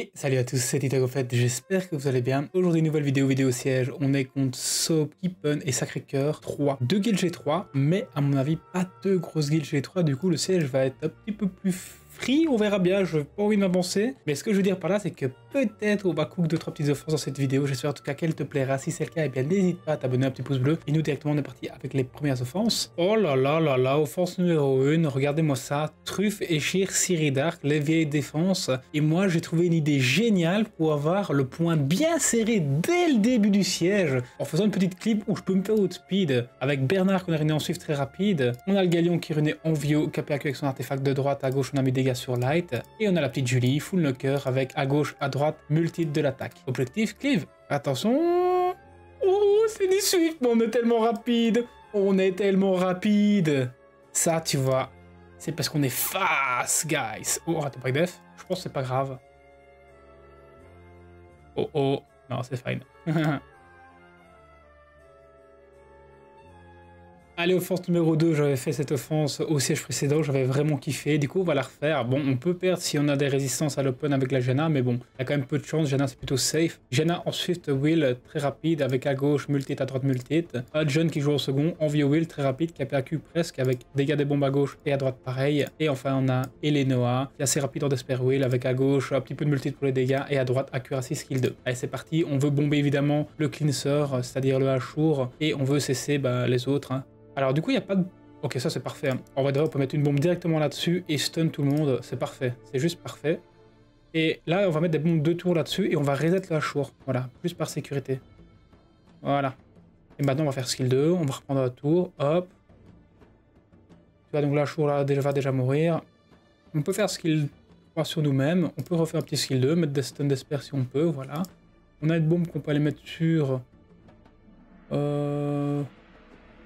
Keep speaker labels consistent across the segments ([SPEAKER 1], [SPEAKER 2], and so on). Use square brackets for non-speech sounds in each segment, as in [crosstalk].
[SPEAKER 1] Et salut à tous, c'est fait, j'espère que vous allez bien. Aujourd'hui, nouvelle vidéo, vidéo siège. On est contre Soap, Kippen et Sacré-Cœur 3. Deux guilds G3, mais à mon avis, pas deux grosses guilds G3. Du coup, le siège va être un petit peu plus on verra bien, je n'ai pas envie de m'avancer. Mais ce que je veux dire par là, c'est que peut-être on va cook deux trois petites offenses dans cette vidéo. J'espère en tout cas qu'elle te plaira. Si c'est le cas, eh bien n'hésite pas à t'abonner un petit pouce bleu. Et nous directement on est parti avec les premières offenses. Oh là là là là, offense numéro 1, regardez-moi ça. Truffe, Échir, Siri Dark, les vieilles défenses. Et moi j'ai trouvé une idée géniale pour avoir le point bien serré dès le début du siège. En faisant une petite clip où je peux me faire speed Avec Bernard qu'on a ruiné en swift très rapide. On a le Galion qui ruiné en Vio, KPAQ avec son artefact de droite. À gauche on a mis des sur light. Et on a la petite Julie, full knocker avec à gauche, à droite, multi de l'attaque. Objectif, cleave. Attention. Oh, c'est du swift, mais on est tellement rapide. On est tellement rapide. Ça, tu vois, c'est parce qu'on est fast, guys. Oh, raté break def. Je pense que c'est pas grave. Oh, oh. Non, c'est fine. [laughs] Allez, offense numéro 2, j'avais fait cette offense au siège précédent, j'avais vraiment kiffé. Du coup, on va la refaire. Bon, on peut perdre si on a des résistances à l'open avec la Jana, mais bon, il y a quand même peu de chance. Jana, c'est plutôt safe. Jana en Swift Wheel, très rapide, avec à gauche multi à droite multi John qui joue au second, en Vio Wheel, très rapide, KPAQ presque, avec dégâts des bombes à gauche et à droite pareil. Et enfin, on a Elenoa, qui est assez rapide en Despair Wheel, avec à gauche un petit peu de multi pour les dégâts et à droite Accuracy Skill 2. Allez, c'est parti. On veut bomber évidemment le cleanser, c'est-à-dire le Hachour, et on veut cesser bah, les autres. Hein. Alors du coup, il n'y a pas de... Ok, ça c'est parfait. Hein. En vrai, on peut mettre une bombe directement là-dessus et stun tout le monde. C'est parfait. C'est juste parfait. Et là, on va mettre des bombes deux tours là-dessus et on va reset le Ashur. Voilà, plus par sécurité. Voilà. Et maintenant, on va faire skill 2. On va reprendre un tour. Hop. Tu vois, donc l'Ashur là déjà, va déjà mourir. On peut faire skill 3 sur nous-mêmes. On peut refaire un petit skill 2, mettre des stun d'espère si on peut. Voilà. On a une bombe qu'on peut aller mettre sur... Euh...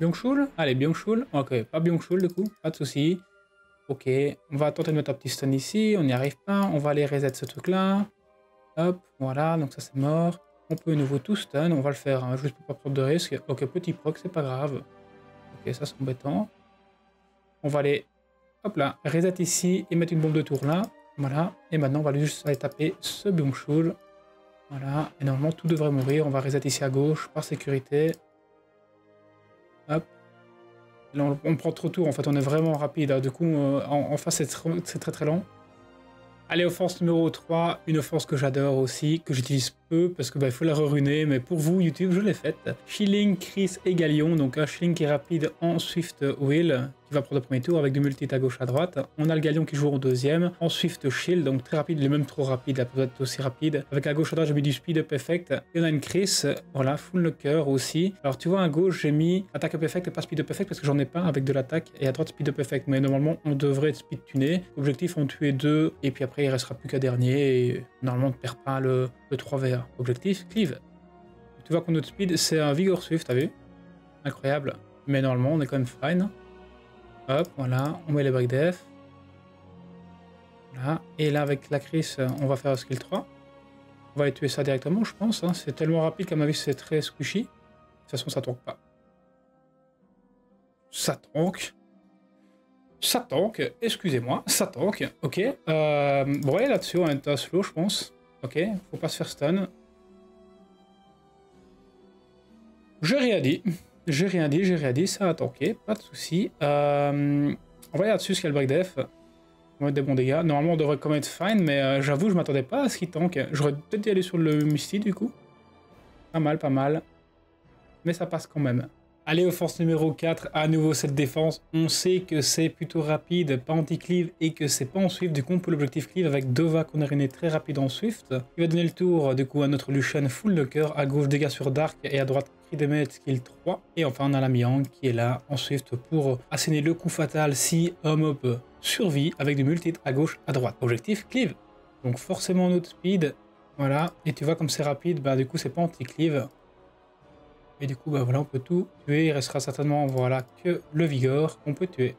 [SPEAKER 1] Byung-Chul? Allez, Byung-Chul. Ok, pas Byung-Chul du coup, pas de souci. Ok, on va tenter de mettre un petit stun ici, on n'y arrive pas. On va aller reset ce truc-là. Hop, voilà, donc ça c'est mort. On peut de nouveau tout stun, on va le faire hein, juste pour pas prendre de risque. Ok, petit proc, c'est pas grave. Ok, ça c'est embêtant. On va aller, hop là, reset ici et mettre une bombe de tour là. Voilà, et maintenant on va juste aller taper ce Byung-Chul. Voilà, et normalement tout devrait mourir. On va reset ici à gauche par sécurité. Hop. on, prend trop tour, en fait, on est vraiment rapide. Hein. Du coup, euh, en, face, c'est très très lent. Allez, offense numéro 3, une offense que j'adore aussi, que j'utilise peu parce que bah, il faut la reruner, mais pour vous, YouTube, je l'ai faite. Shilling, Chris et Galion, donc un Shilling qui est rapide en Swift Wheel, va prendre le premier tour avec du multi à gauche à droite. On a le Galion qui joue au deuxième, en Swift Shield, donc très rapide, est même trop rapide, la peut être aussi rapide. Avec à gauche à droite, j'ai mis du Speed Up Effect. Et on a une Chris, voilà, full knocker aussi. Alors tu vois, à gauche, j'ai mis Attack Up Effect et pas Speed Up Effect parce que j'en ai pas avec de l'attaque, et à droite, Speed Up Effect. Mais normalement, on devrait être speed tuné. Objectif, on tuer deux, et puis après, il restera plus qu'un dernier, et normalement, on ne perd pas le, le 3VA. Objectif, cleave. Tu vois qu'on notre speed, c'est un Vigor Swift, t'as vu? Incroyable. Mais normalement, on est quand même fine. Hop, voilà, on met les break def. Voilà, et là avec la crise, on va faire un skill 3. On va aller tuer ça directement, je pense. Hein. C'est tellement rapide qu'à ma vie, c'est très squishy. De toute façon, ça tank pas. Ça tank. Ça tank, excusez-moi, ça tank, ok. Euh, bon, et là-dessus, on est un slow, je pense. Ok, faut pas se faire stun. J'ai rien dit. J'ai rien dit, j'ai rien dit, ça a tanké, pas de souci. Euh, on va aller là-dessus, break def. On va mettre des bons dégâts. Normalement, on devrait quand même être fine, mais euh, j'avoue, je m'attendais pas à ce qu'il tank. J'aurais peut-être dû aller sur le Misty, du coup. Pas mal, pas mal. Mais ça passe quand même. Allez, offense numéro 4, à nouveau cette défense. On sait que c'est plutôt rapide, pas anti-cleave, et que c'est pas en Swift. Du coup, on peut l'objectif cleave avec Dova qu'on a ruiné très rapide en Swift. Il va donner le tour, du coup, à notre Lucian full cœur. À gauche, dégâts sur Dark, et à droite, cri de maître, skill 3. Et enfin, on a la Miang qui est là en Swift pour asséner le coup fatal si mob survit avec du multi à gauche, à droite. Objectif cleave. Donc forcément notre speed, voilà. Et tu vois comme c'est rapide, bah du coup c'est pas anti-cleave. Et du coup, bah voilà, on peut tout tuer. Il restera certainement, voilà, que le Vigor qu'on peut tuer.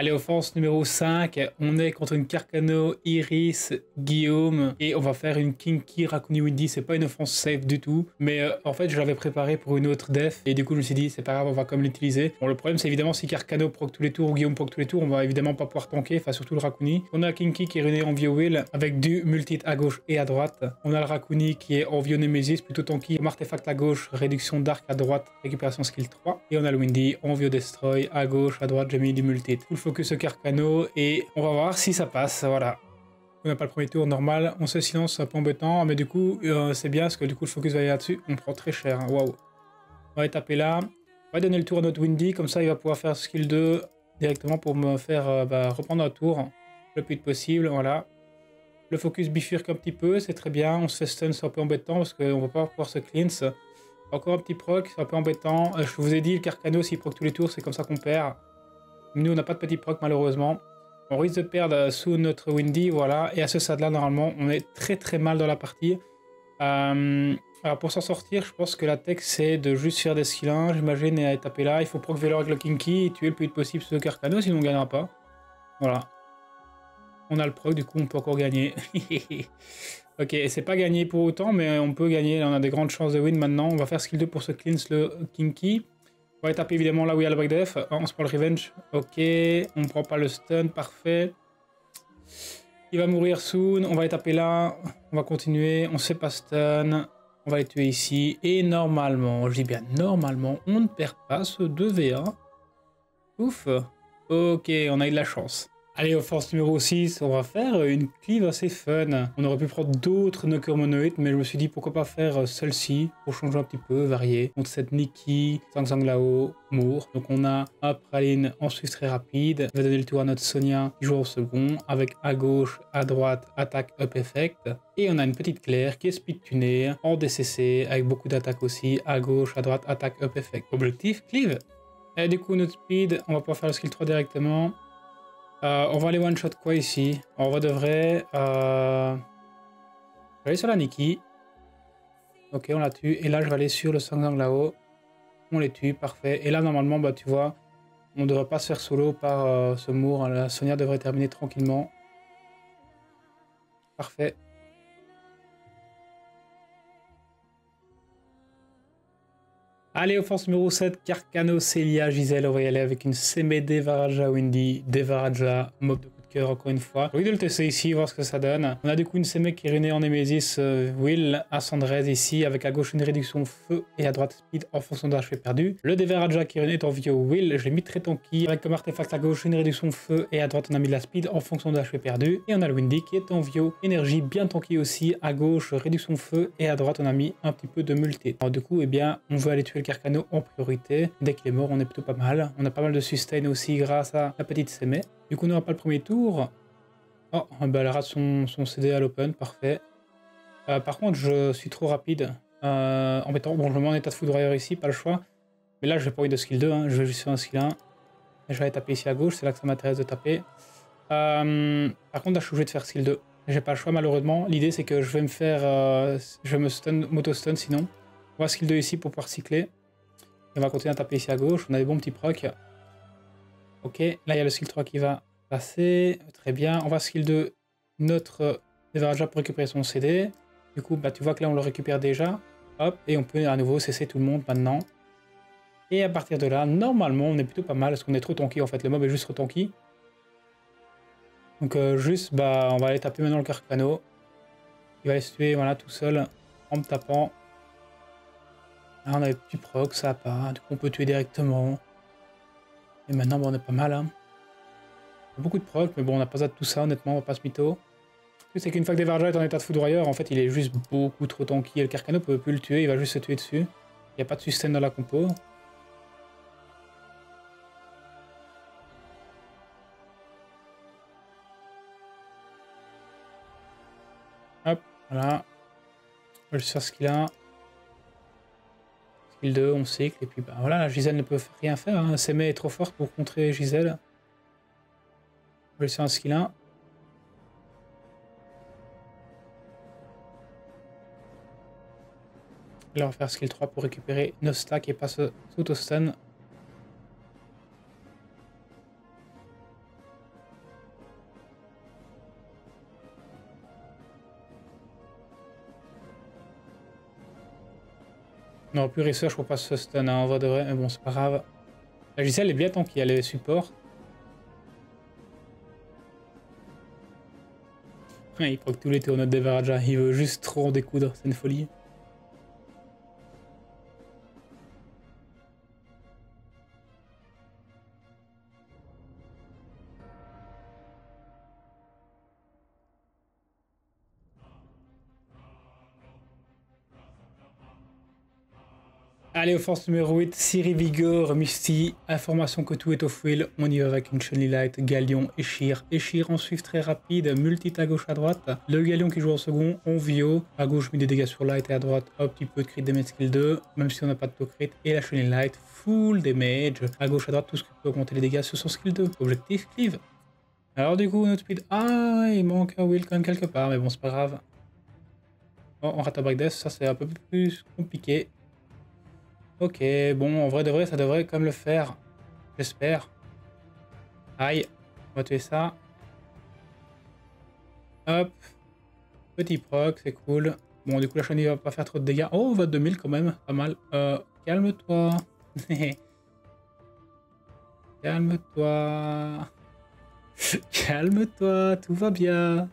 [SPEAKER 1] Allez, offense numéro 5. On est contre une Carcano, Iris, Guillaume. Et on va faire une Kinky Rakuni Windy. C'est pas une offense safe du tout. Mais euh, en fait, je l'avais préparé pour une autre def. Et du coup, je me suis dit, c'est pas grave, on va comme l'utiliser. Bon, le problème, c'est évidemment si Carcano proc tous les tours ou Guillaume proc tous les tours, on va évidemment pas pouvoir tanker. Enfin, surtout le Rakuni. On a Kinky qui est ruiné en Vio Will avec du multi à gauche et à droite. On a le Rakuni qui est en Vio Nemesis, plutôt tanky. Artefact à gauche, réduction d'arc à droite, récupération skill 3. Et on a le Windy en Vio Destroy à gauche, à droite, j'ai mis du multi. Full focus Carcano et on va voir si ça passe. Voilà. On n'a pas le premier tour normal, on se silence, un peu embêtant, mais du coup, euh, c'est bien parce que du coup, le focus va aller là-dessus. On prend très cher. Hein. Waouh. On va taper là. On va donner le tour à notre Windy, comme ça, il va pouvoir faire skill 2 directement pour me faire euh, bah, reprendre un tour le plus vite possible. Voilà. Le focus bifurque un petit peu, c'est très bien. On se fait stun, c'est un peu embêtant parce qu'on va pas pouvoir se cleanse. Encore un petit proc, c'est un peu embêtant. Euh, je vous ai dit, le Carcano, s'il proc tous les tours, c'est comme ça qu'on perd. Nous, on n'a pas de petit proc malheureusement. On risque de perdre sous notre Windy, voilà. Et à ce stade-là, normalement, on est très très mal dans la partie. Euh, alors pour s'en sortir, je pense que la tech, c'est de juste faire des skills 1, j'imagine, et taper là. Il faut proc Vélo avec le Kinky et tuer le plus vite possible ce Carcano, sinon on ne gagnera pas. Voilà. On a le proc, du coup, on peut encore gagner. [laughs] ok, c'est pas gagné pour autant, mais on peut gagner. On a des grandes chances de win maintenant. On va faire skill 2 pour se cleanse le Kinky. On va taper évidemment là où il y a le break def. on se prend le revenge. Ok, on prend pas le stun, parfait. Il va mourir soon. On va taper là. On va continuer. On sait pas stun. On va les tuer ici. Et normalement, je dis bien normalement, on ne perd pas ce 2v1. Ouf. Ok, on a eu de la chance. Allez, au force numéro 6, on va faire une cleave assez fun. On aurait pu prendre d'autres knocker monoïdes, mais je me suis dit pourquoi pas faire celle-ci pour changer un petit peu, varier. Donc cette Nikki, Zhang Zhang Lao, Moore. Donc on a un Praline en Suisse très rapide. On va donner le tour à notre Sonia qui joue au second, avec à gauche, à droite, attaque up effect. Et on a une petite Claire qui est speed tunée en DCC, avec beaucoup d'attaques aussi, à gauche, à droite, attaque up effect. Objectif, cleave. Et du coup, notre speed, on va pouvoir faire le skill 3 directement. Euh, on va aller one shot quoi ici? On va devrait euh... aller sur la Nikki. Ok, on la tue. Et là, je vais aller sur le Sanglang là-haut. On les tue, parfait. Et là, normalement, bah tu vois, on ne devrait pas se faire solo par euh, ce Mour. La Sonia devrait terminer tranquillement. Parfait. Allez, offense numéro 7, Carcano, Celia, Gisèle, on va y aller avec une Seme Devaraja Windy, Devaraja, mob encore une fois. J'ai envie de le tester ici, voir ce que ça donne. On a du coup une CME qui est ruinée en Nemesis euh, Will à Sandrez ici, avec à gauche une réduction feu et à droite speed en fonction de perdu. Le Deveraja qui est ruiné en Vio Will, je l'ai mis très tanky, avec comme artefact à gauche une réduction feu et à droite on a mis de la speed en fonction de l'HP perdu. Et on a le Windy qui est en Vio énergie bien tanky aussi, à gauche réduction feu et à droite on a mis un petit peu de multi. Alors du coup, eh bien, on veut aller tuer le Carcano en priorité. Dès qu'il est mort, on est plutôt pas mal. On a pas mal de sustain aussi grâce à la petite CME. Du coup, on n'aura pas le premier tour. Oh, bah, elle rate son, CD à l'open, parfait. Euh, par contre, je suis trop rapide. Euh, embêtant. Bon, je me mets en état de foudroyeur ici, pas le choix. Mais là, je vais pas envie de skill 2, hein. je vais juste faire un skill 1. Et je vais taper ici à gauche, c'est là que ça m'intéresse de taper. Euh, par contre, là, je suis obligé de faire skill 2. J'ai pas le choix, malheureusement. L'idée, c'est que je vais me faire... Euh, je vais me stun, moto-stun, sinon. On va skill 2 ici pour pouvoir cycler. On va continuer à taper ici à gauche. On a des bons petits procs. Ok, là il y a le skill 3 qui va passer. Très bien. On va skill 2 notre Devaraja pour récupérer son CD. Du coup, bah, tu vois que là on le récupère déjà. Hop, et on peut à nouveau cesser tout le monde maintenant. Et à partir de là, normalement, on est plutôt pas mal parce qu'on est trop tanky en fait. Le mob est juste trop tanky. Donc euh, juste, bah, on va aller taper maintenant le Carcano. Il va se tuer, voilà, tout seul, en me tapant. Là, on avait plus proc, ça pas. Du coup, on peut tuer directement. Et maintenant, on est pas mal. Hein. Beaucoup de proc, mais bon, on n'a pas besoin de tout ça, honnêtement, on va pas se mytho. C'est qu'une fois que Devarja est en état de foudroyeur, en fait, il est juste beaucoup trop tanky. Et le Carcano peut plus le tuer, il va juste se tuer dessus. Il n'y a pas de sustain dans la compo. Hop, voilà. Je vais juste faire ce qu'il a. 2, on cycle, et puis bah voilà, Gisèle ne peut rien faire. Hein. Seme est trop forte pour contrer Gisèle. Je vais savoir ce qu'il a. Il va faire skill 3 pour récupérer 9 stacks et passe tout au stun. Non, plus research pour pas ce stun, en hein. vrai de vrai, mais bon, c'est pas grave. La Giselle est bien tant qu'il y a les supports. Il proc tous les tours de Varaja, il veut juste trop en découdre, c'est une folie. Allez, force numéro 8, Siri Vigor, Misty, information que tout est au wheel. On y va avec une Chun-Li Light, Galion, Echir. Echir en suivre très rapide, multi à gauche à droite. Le Galion qui joue en second, on Vio. À gauche, mis des dégâts sur Light et à droite, hop, petit peu de crit damage skill 2, même si on n'a pas de to crit. Et la Chun-Li Light, full damage. À gauche à droite, tout ce qui peut augmenter les dégâts sur son skill 2. Objectif, cleave. Alors du coup, notre speed, ah, il manque un wheel quand même quelque part, mais bon, c'est pas grave. Oh, on rate un break death, ça c'est un peu plus compliqué. Ok, bon, en vrai de vrai, ça devrait même le faire. J'espère. Aïe, on va tuer ça. Hop. Petit proc, c'est cool. Bon, du coup, la chenille va pas faire trop de dégâts. Oh, on va 2000 quand même, pas mal. Euh, calme-toi. [laughs] calme-toi. [laughs] calme-toi, tout va bien.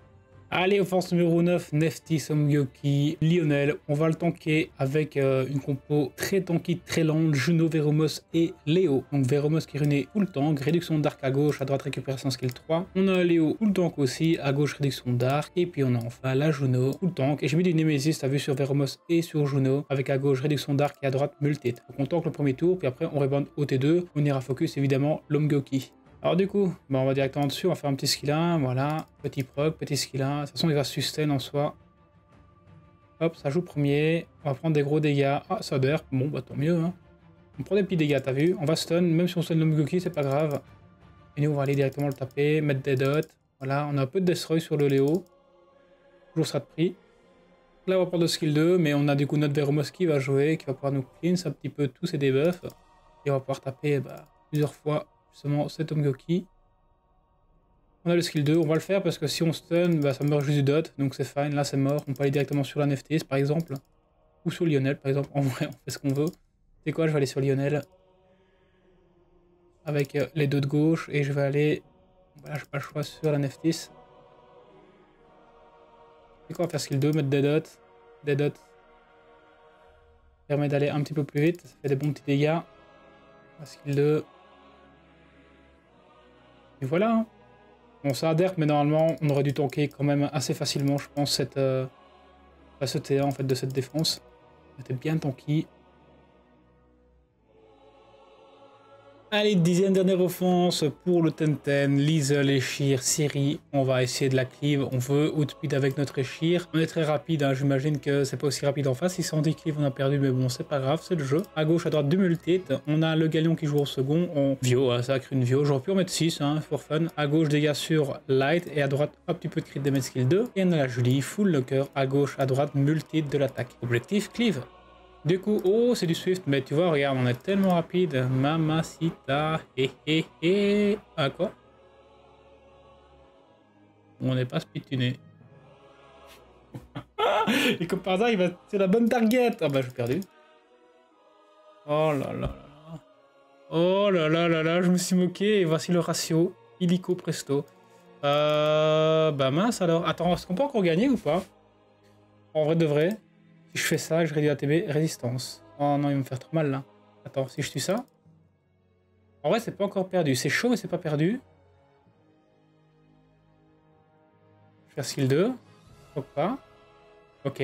[SPEAKER 1] Allez, offense numéro 9, Nefty, Somgyoki, Lionel. On va le tanker avec euh, une compo très tanky, très lente, Juno, Veromos et Léo. Donc Veromos qui runé tout tank, réduction d'arc à gauche, à droite récupération skill 3. On a Léo tout tank aussi, à gauche réduction d'arc. Et puis on a enfin la Juno tout tank. Et j'ai mis du Nemesis, t'as vu sur Veromos et sur Juno, avec à gauche réduction d'arc et à droite multi. Donc on tank le premier tour, puis après on rebande au T2. On ira focus évidemment l'Omgyoki. Alors du coup, bah, on va directement dessus, on va faire un petit skill 1, voilà, petit proc, petit skill 1. De toute façon, il va sustain en soi. Hop, ça joue premier. On va prendre des gros dégâts. Ah, ça derp, bon, bah tant mieux. Hein. On prend des petits dégâts, t'as vu On va stun, même si on stun le Mugoki, c'est pas grave. Et nous, on va aller directement le taper, mettre des dots. Voilà, on a un peu de destroy sur le Léo. Toujours ça de prix. Là, on va prendre le skill 2, mais on a du coup notre Veromos qui va jouer, qui va pouvoir nous cleanse un petit peu tous ces debuffs. Et on va pouvoir taper bah, plusieurs fois justement cet Omgoki. On a le skill 2, on va le faire parce que si on stun, bah, ça meurt juste du dot, donc c'est fine, là c'est mort. On peut aller directement sur la NFTs par exemple, ou sur Lionel par exemple, en vrai on fait ce qu'on veut. C'est quoi, je vais aller sur Lionel avec euh, les deux de gauche et je vais aller, voilà, je pas le choix sur la NFTs. C'est quoi, faire skill 2, mettre des dots, des dots permet d'aller un petit peu plus vite, ça fait des bons petits dégâts. Skill 2, et voilà. Hein. Bon, ça adhère, mais normalement, on aurait dû tanker quand même assez facilement, je pense, cette, euh, ce TA en fait, de cette défense. C'était bien tanky. Allez, dixième dernière offense pour le Tenten, Liesel, Echir, Siri. On va essayer de la cleave. On veut outspeed avec notre Echir. On est très rapide, hein. j'imagine que c'est pas aussi rapide en face. C'est anti cleave, on a perdu, mais bon, c'est pas grave, c'est le jeu. À gauche, à droite, deux multites. On a le Galion qui joue au second. On Vio, hein, ça a créé une Vio. J'aurais pu en mettre 6, hein, for fun. À gauche, dégâts sur Light. Et à droite, un petit peu de crit damage skill 2. Et on a la Julie, full locker. À gauche, à droite, multi de l'attaque. Objectif, cleave. Du coup, oh, c'est du Swift, mais tu vois, regarde, on est tellement rapide. Mamacita, hé hé hé. Ah, quoi? On n'est pas speedtuné. [laughs] Et comme par hasard, il va c'est la bonne target. Ah bah, j'ai perdu. Oh là là là là. Oh là là là là, je me suis moqué. Et voici le ratio. Illico presto. Euh, bah mince alors. Attends, est-ce qu'on peut encore gagner ou pas? En vrai de vrai je fais ça, je réduis la TB, résistance. Oh non, il va me faire trop mal là. Attends, si je tue ça. En vrai, c'est pas encore perdu. C'est chaud, mais c'est pas perdu. Je vais faire skill 2. Pourquoi pas. Ok.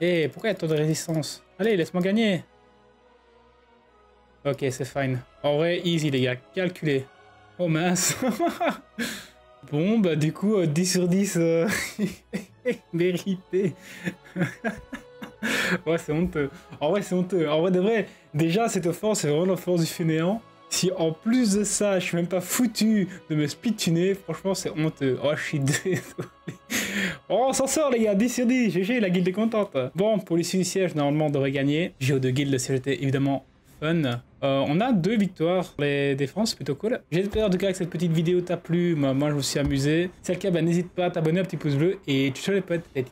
[SPEAKER 1] Et pourquoi il y a tant de résistance? Allez, laisse-moi gagner. Ok, c'est fine. En vrai, easy les gars. Calculé. Oh mince. [laughs] bon, bah du coup, 10 euh, sur 10. Euh... [laughs] Vérité. [laughs] [laughs] ouais, c'est honteux. En vrai, c'est honteux. En vrai, de vrai, déjà, cette offense, c'est vraiment l'offense du fainéant. Si en plus de ça, je suis même pas foutu de me speedtuner, franchement, c'est honteux. Oh, je suis [laughs] désolé. Oh, on s'en sort, les gars, 10 sur 10. GG, la guilde est contente. Bon, pour l'issue du siège, normalement, on devrait gagner. JO de guilde, le siège était évidemment fun. Euh, on a deux victoires les défenses, plutôt cool. J'espère en tout cas que cette petite vidéo t'a plu. Moi, je me suis amusé. Si c'est le cas, bah, n'hésite pas à t'abonner, un petit pouce bleu. Et tu les potes, les